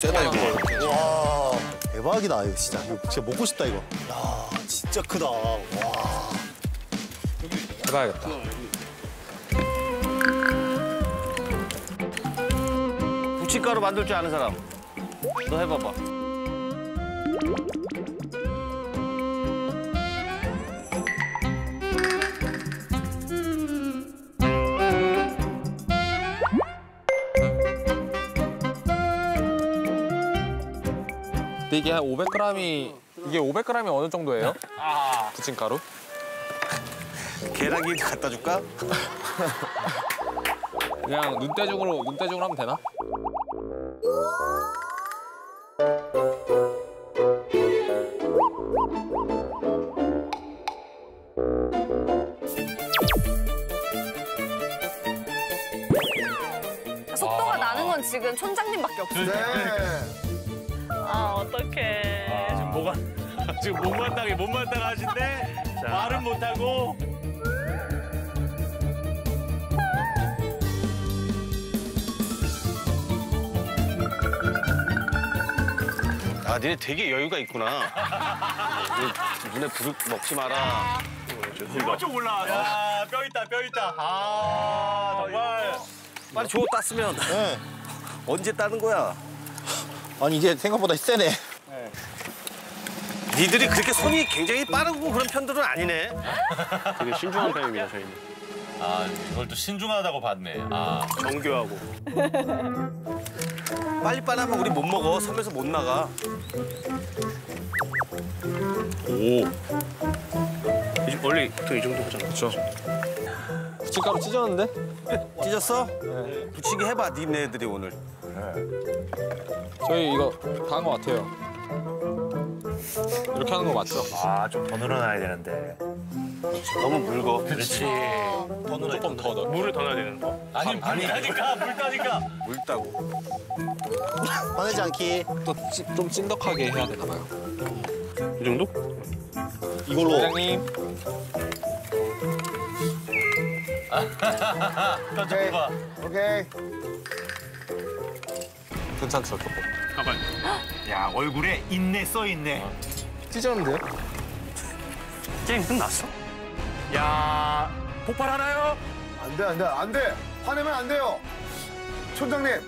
세다 이거. 와 대박이다 이거 진짜 이거 진짜 먹고 싶다 이거 야 진짜 크다. 와. 해봐야겠다. 부침가루 만들 줄 아는 사람. 너 해봐봐. 근데 이게 한 500g이 이게 500g이 어느 정도예요? 부침가루? 계란기 갖다 줄까? 그냥 눈대중으로 눈대중으로 하면 되나? 속도가 나는 건 지금 촌장님밖에 없어요. 네. 아 어떡해. 지금 뭐가 지금 못만당해 못만당 하신데 말은 못 하고 아 니네 되게 여유가 있구나. 눈에 부르 먹지 마라. 좀 올라와. 야뼈 있다 뼈 있다. 아 정말. 빨리 줘 땄으면. 네. 언제 따는 거야? 아니 이게 생각보다 세네 니들이 그렇게 손이 굉장히 빠르고 그런 편들은 아니네. 되게 신중한 편입니다 저희는. 아 이걸 또 신중하다고 봤네. 아 정교하고. 빨리 빠르면 우리 못 먹어. 섬에서 못 나가. 이- 원래 보통 이 정도 하잖아. 그렇죠. 부침가루 찢었는데? 찢었어? 붙이기 해봐 니네들이 오늘. 저희 이거 다한거 같아요. 이렇게 하는 거 맞죠? 아 좀 더 늘어나야 되는데. 너무 묽어. 그렇지. 조금 더 넣어. 물을 더 넣어야 되는 거. 아니 물타니까 물타니까. 묽다고. 화내지 않기 또좀 찐득하게 해야 되나 봐요. 이 정도? 이걸로 사장님. 표정 봐. 오케이. 괜찮죠, 조금. 가만. 야 얼굴에 있네 써 있네. 찢었는데요? 게임 끝났어? 야 폭발하나요? 안 돼, 안 돼, 안 돼. 화내면 안 돼요. 촌장님,